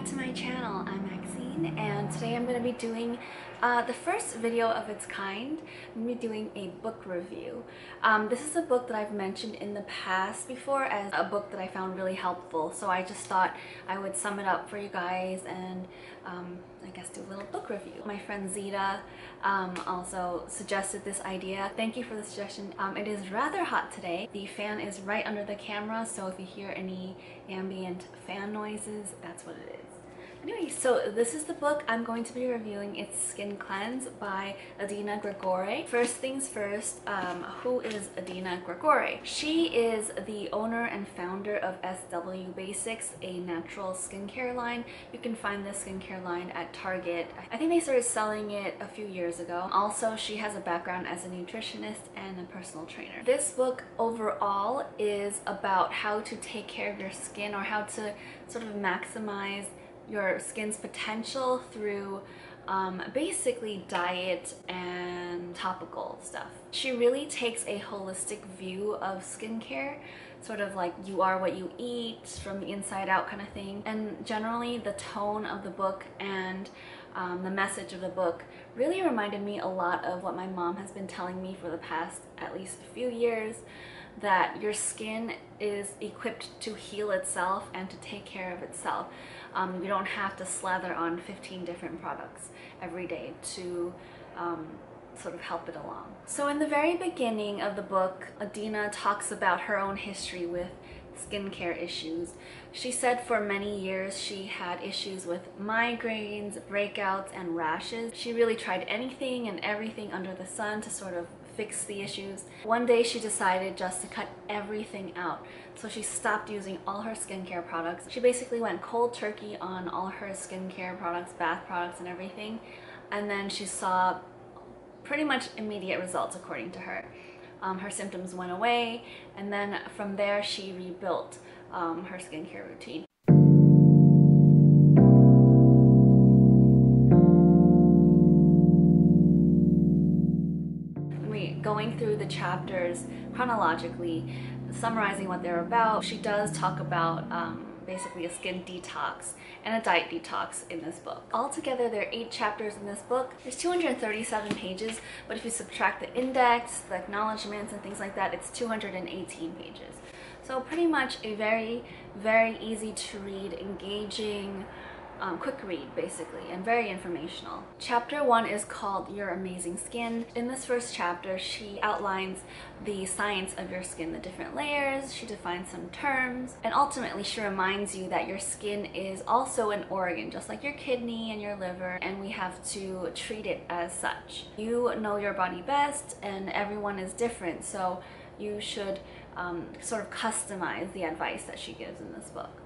back to my channel. I'm Maxine and today I'm going to be doing uh, the first video of its kind. I'm going to be doing a book review. Um, this is a book that I've mentioned in the past before as a book that I found really helpful so I just thought I would sum it up for you guys and um, I guess do a little book review. My friend Zita um, also suggested this idea. Thank you for the suggestion. Um, it is rather hot today. The fan is right under the camera so if you hear any ambient fan noises, that's what it is. Anyway, so this is the book I'm going to be reviewing. It's Skin Cleanse by Adina Grigore. First things first, um, who is Adina Grigore? She is the owner and founder of SW Basics, a natural skincare line. You can find this skincare line at Target. I think they started selling it a few years ago. Also, she has a background as a nutritionist and a personal trainer. This book overall is about how to take care of your skin or how to sort of maximize your skin's potential through um, basically diet and topical stuff. She really takes a holistic view of skincare, sort of like you are what you eat from the inside out kind of thing. And generally the tone of the book and um, the message of the book really reminded me a lot of what my mom has been telling me for the past at least a few years that your skin is equipped to heal itself and to take care of itself. Um, you don't have to slather on 15 different products every day to um, sort of help it along. So in the very beginning of the book, Adina talks about her own history with skincare issues. She said for many years she had issues with migraines, breakouts, and rashes. She really tried anything and everything under the sun to sort of fix the issues. One day she decided just to cut everything out. So she stopped using all her skincare products. She basically went cold turkey on all her skincare products, bath products and everything. And then she saw pretty much immediate results according to her. Um, her symptoms went away and then from there she rebuilt um, her skincare routine. Going through the chapters chronologically, summarizing what they're about. She does talk about um, basically a skin detox and a diet detox in this book. Altogether, there are eight chapters in this book. There's 237 pages, but if you subtract the index, the acknowledgments, and things like that, it's 218 pages. So pretty much a very, very easy to read, engaging, um, quick read basically and very informational. Chapter 1 is called Your Amazing Skin. In this first chapter she outlines the science of your skin, the different layers, she defines some terms, and ultimately she reminds you that your skin is also an organ just like your kidney and your liver and we have to treat it as such. You know your body best and everyone is different so you should um, sort of customize the advice that she gives in this book.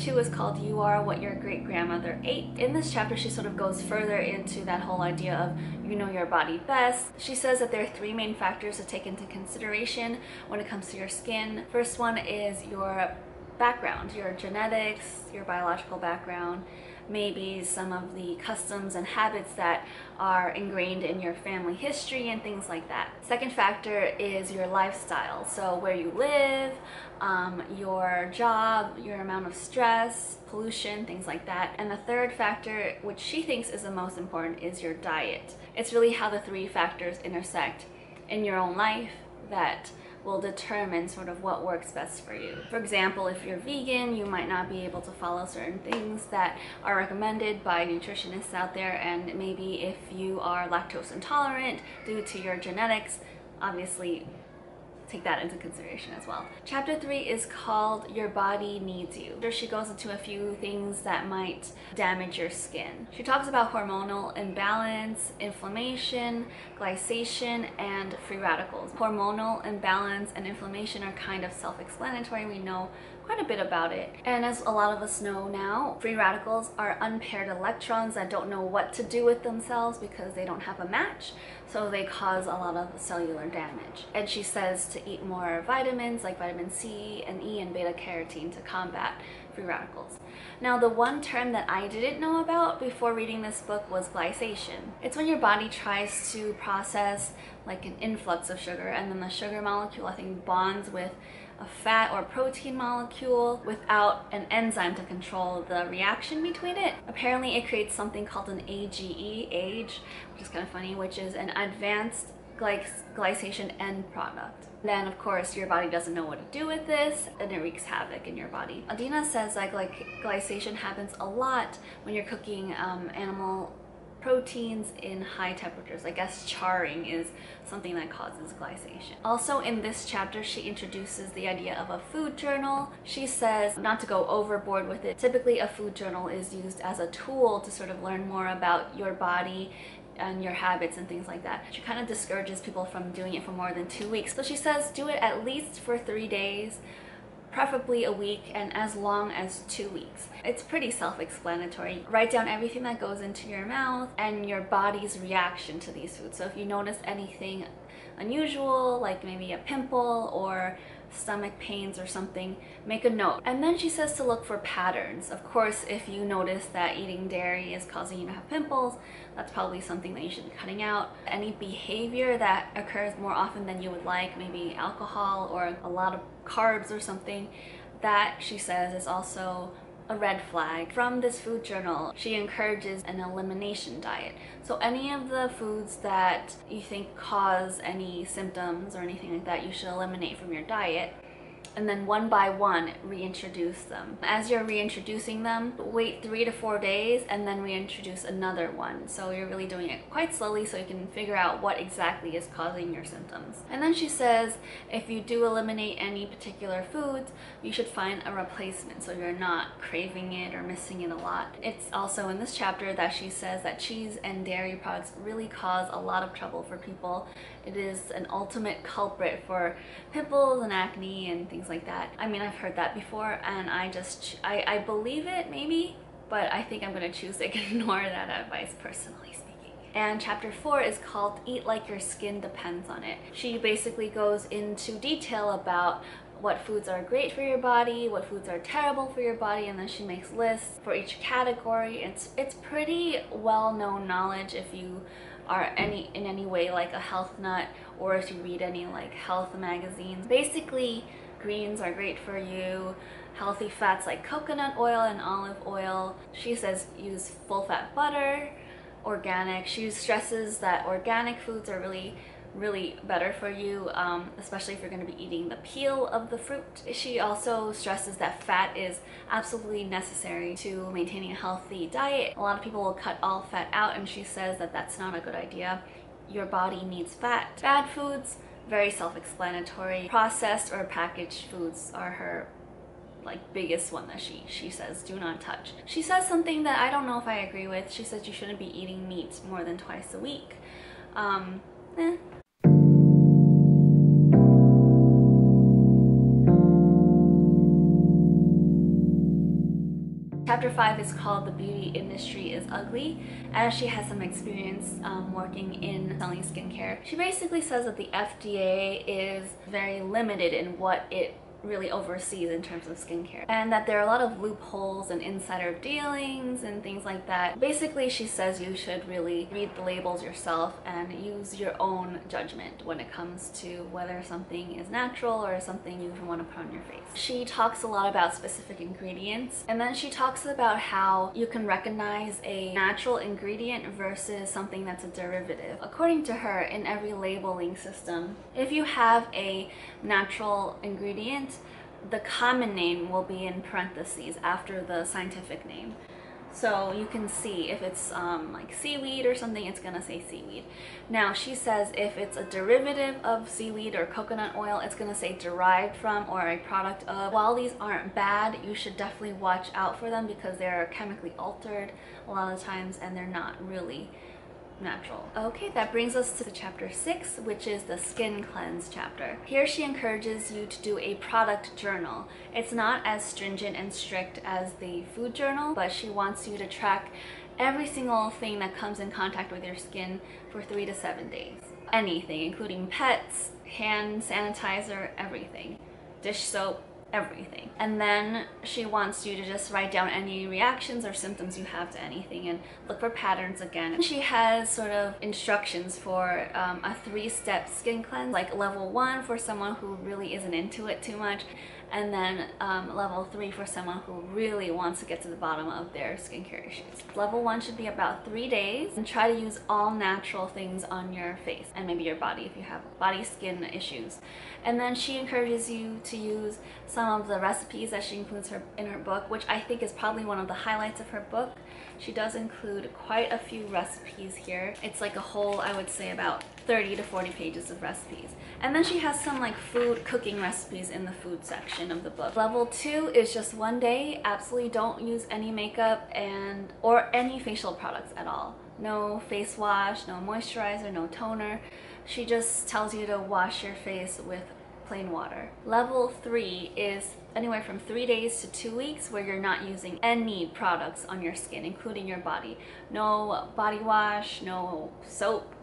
2 is called You Are What Your Great Grandmother Ate. In this chapter, she sort of goes further into that whole idea of you know your body best. She says that there are three main factors to take into consideration when it comes to your skin. First one is your background, your genetics, your biological background maybe some of the customs and habits that are ingrained in your family history and things like that. Second factor is your lifestyle, so where you live, um, your job, your amount of stress, pollution, things like that. And the third factor, which she thinks is the most important, is your diet. It's really how the three factors intersect in your own life that will determine sort of what works best for you. For example, if you're vegan, you might not be able to follow certain things that are recommended by nutritionists out there and maybe if you are lactose intolerant due to your genetics, obviously take that into consideration as well. Chapter 3 is called Your Body Needs You. There she goes into a few things that might damage your skin. She talks about hormonal imbalance, inflammation, glycation, and free radicals. Hormonal imbalance and inflammation are kind of self-explanatory. We know quite a bit about it. And as a lot of us know now, free radicals are unpaired electrons that don't know what to do with themselves because they don't have a match. So they cause a lot of cellular damage. And she says to eat more vitamins like vitamin C and E and beta carotene to combat free radicals. Now the one term that I didn't know about before reading this book was glycation. It's when your body tries to process like an influx of sugar and then the sugar molecule I think bonds with a fat or protein molecule without an enzyme to control the reaction between it. Apparently it creates something called an AGE, age, which is kind of funny, which is an advanced glycation end product. Then of course your body doesn't know what to do with this and it wreaks havoc in your body. Adina says like, like glycation happens a lot when you're cooking um, animal proteins in high temperatures. I guess charring is something that causes glycation. Also in this chapter, she introduces the idea of a food journal. She says not to go overboard with it. Typically a food journal is used as a tool to sort of learn more about your body and your habits and things like that. She kind of discourages people from doing it for more than two weeks. So she says do it at least for three days preferably a week and as long as two weeks. It's pretty self-explanatory. Write down everything that goes into your mouth and your body's reaction to these foods. So if you notice anything unusual, like maybe a pimple or stomach pains or something, make a note. And then she says to look for patterns. Of course, if you notice that eating dairy is causing you to have pimples, that's probably something that you should be cutting out. Any behavior that occurs more often than you would like, maybe alcohol or a lot of carbs or something, that she says is also a red flag. From this food journal, she encourages an elimination diet. So any of the foods that you think cause any symptoms or anything like that, you should eliminate from your diet and then one by one reintroduce them. As you're reintroducing them, wait three to four days and then reintroduce another one. So you're really doing it quite slowly so you can figure out what exactly is causing your symptoms. And then she says if you do eliminate any particular foods, you should find a replacement so you're not craving it or missing it a lot. It's also in this chapter that she says that cheese and dairy products really cause a lot of trouble for people. It is an ultimate culprit for pimples and acne and things things like that. I mean, I've heard that before and I just, I, I believe it maybe, but I think I'm gonna choose to ignore that advice personally speaking. And chapter four is called Eat Like Your Skin Depends on It. She basically goes into detail about what foods are great for your body, what foods are terrible for your body, and then she makes lists for each category. It's it's pretty well-known knowledge if you are any in any way like a health nut or if you read any like health magazines. Basically, Greens are great for you. Healthy fats like coconut oil and olive oil. She says use full fat butter, organic. She stresses that organic foods are really really better for you, um, especially if you're going to be eating the peel of the fruit. She also stresses that fat is absolutely necessary to maintaining a healthy diet. A lot of people will cut all fat out and she says that that's not a good idea. Your body needs fat. Bad foods very self-explanatory. Processed or packaged foods are her like biggest one that she she says do not touch. She says something that I don't know if I agree with. She says you shouldn't be eating meat more than twice a week. Um, eh, Chapter 5 is called The Beauty Industry is Ugly, as she has some experience um, working in selling skincare. She basically says that the FDA is very limited in what it really oversees in terms of skincare and that there are a lot of loopholes and insider dealings and things like that. Basically she says you should really read the labels yourself and use your own judgment when it comes to whether something is natural or something you want to put on your face. She talks a lot about specific ingredients and then she talks about how you can recognize a natural ingredient versus something that's a derivative. According to her, in every labeling system, if you have a natural ingredient the common name will be in parentheses after the scientific name. So you can see if it's um, like seaweed or something, it's gonna say seaweed. Now she says if it's a derivative of seaweed or coconut oil, it's gonna say derived from or a product of. While these aren't bad, you should definitely watch out for them because they're chemically altered a lot of times and they're not really natural. Okay, that brings us to the chapter 6, which is the skin cleanse chapter. Here she encourages you to do a product journal. It's not as stringent and strict as the food journal, but she wants you to track every single thing that comes in contact with your skin for three to seven days. Anything, including pets, hand sanitizer, everything. Dish soap, everything. And then she wants you to just write down any reactions or symptoms you have to anything and look for patterns again. She has sort of instructions for um, a three-step skin cleanse, like level one for someone who really isn't into it too much, and then um, level three for someone who really wants to get to the bottom of their skincare issues. Level one should be about three days and try to use all natural things on your face and maybe your body if you have body skin issues. And then she encourages you to use some of the recipes that she includes her, in her book, which I think is probably one of the highlights of her book. She does include quite a few recipes here. It's like a whole, I would say about 30 to 40 pages of recipes. And then she has some like food cooking recipes in the food section of the book. Level two is just one day. Absolutely don't use any makeup and or any facial products at all. No face wash, no moisturizer, no toner. She just tells you to wash your face with plain water. Level three is anywhere from three days to two weeks where you're not using any products on your skin, including your body. No body wash, no soap.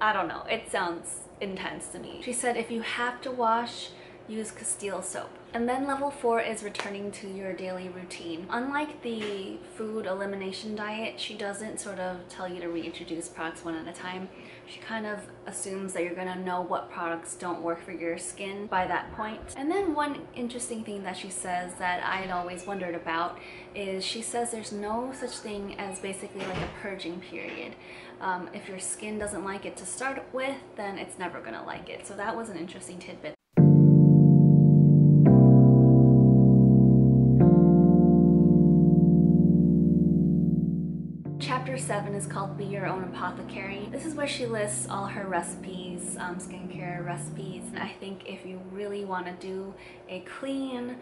I don't know. It sounds intense to me. She said if you have to wash, use Castile soap. And then level four is returning to your daily routine. Unlike the food elimination diet, she doesn't sort of tell you to reintroduce products one at a time. She kind of assumes that you're gonna know what products don't work for your skin by that point. And then one interesting thing that she says that I had always wondered about is she says there's no such thing as basically like a purging period. Um, if your skin doesn't like it to start with, then it's never gonna like it. So that was an interesting tidbit. Called Be Your Own Apothecary. This is where she lists all her recipes, um, skincare recipes. And I think if you really want to do a clean,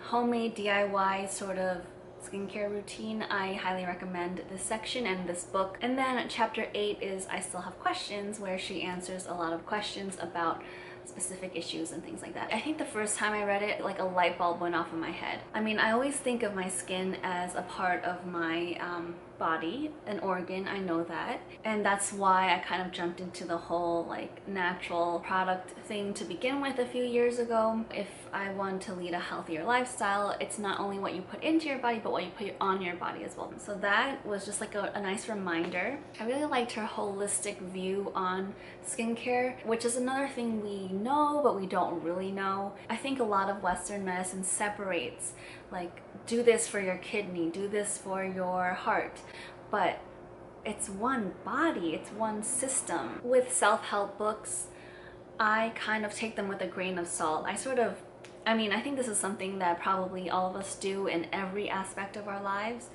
homemade DIY sort of skincare routine, I highly recommend this section and this book. And then chapter 8 is I Still Have Questions, where she answers a lot of questions about specific issues and things like that. I think the first time I read it, like a light bulb went off in my head. I mean, I always think of my skin as a part of my um, body, an organ, I know that. And that's why I kind of jumped into the whole like natural product thing to begin with a few years ago. If I want to lead a healthier lifestyle, it's not only what you put into your body, but what you put on your body as well. So that was just like a, a nice reminder. I really liked her holistic view on skincare, which is another thing we know, but we don't really know. I think a lot of Western medicine separates like do this for your kidney, do this for your heart, but it's one body, it's one system. With self-help books, I kind of take them with a grain of salt. I sort of, I mean, I think this is something that probably all of us do in every aspect of our lives,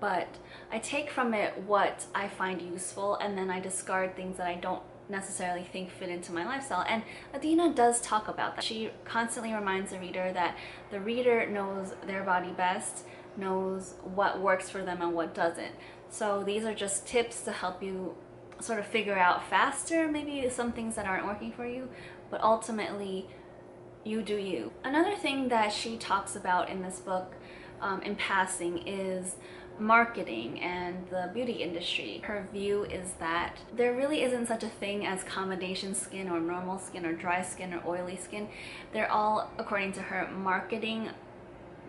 but I take from it what I find useful and then I discard things that I don't necessarily think fit into my lifestyle. And Adina does talk about that. She constantly reminds the reader that the reader knows their body best, knows what works for them and what doesn't. So these are just tips to help you sort of figure out faster maybe some things that aren't working for you, but ultimately you do you. Another thing that she talks about in this book um, in passing is marketing and the beauty industry. Her view is that there really isn't such a thing as combination skin or normal skin or dry skin or oily skin. They're all, according to her, marketing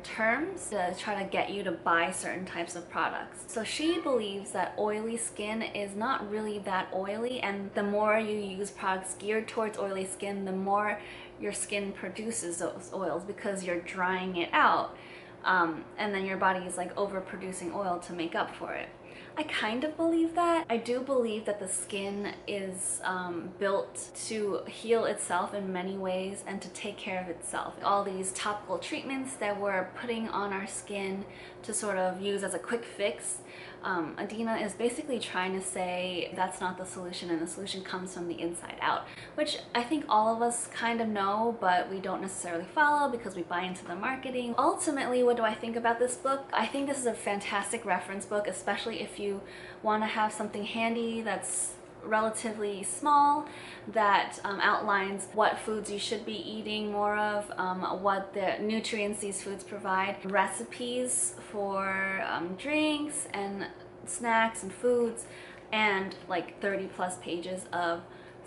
terms to try to get you to buy certain types of products. So she believes that oily skin is not really that oily and the more you use products geared towards oily skin, the more your skin produces those oils because you're drying it out um, and then your body is like overproducing oil to make up for it. I kind of believe that. I do believe that the skin is um, built to heal itself in many ways and to take care of itself. All these topical treatments that we're putting on our skin to sort of use as a quick fix um, Adina is basically trying to say that's not the solution and the solution comes from the inside out, which I think all of us kind of know, but we don't necessarily follow because we buy into the marketing. Ultimately, what do I think about this book? I think this is a fantastic reference book, especially if you want to have something handy that's relatively small that um, outlines what foods you should be eating more of, um, what the nutrients these foods provide, recipes for um, drinks and snacks and foods, and like 30 plus pages of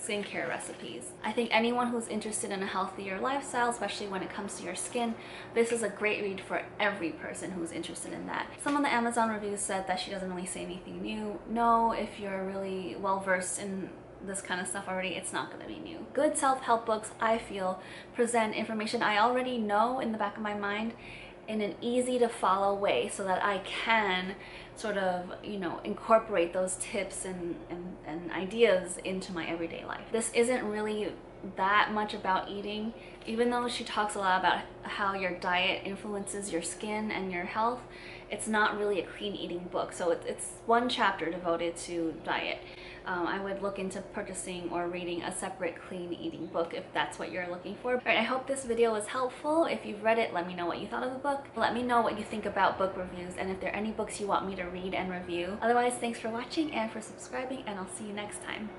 skincare recipes. I think anyone who's interested in a healthier lifestyle, especially when it comes to your skin, this is a great read for every person who's interested in that. Some of the Amazon reviews said that she doesn't really say anything new. No, if you're really well versed in this kind of stuff already, it's not going to be new. Good self-help books, I feel, present information I already know in the back of my mind in an easy to follow way so that I can sort of, you know, incorporate those tips and, and, and ideas into my everyday life. This isn't really that much about eating, even though she talks a lot about how your diet influences your skin and your health, it's not really a clean eating book. So it's, it's one chapter devoted to diet um, I would look into purchasing or reading a separate clean eating book if that's what you're looking for. Alright, I hope this video was helpful. If you've read it, let me know what you thought of the book. Let me know what you think about book reviews and if there are any books you want me to read and review. Otherwise, thanks for watching and for subscribing and I'll see you next time.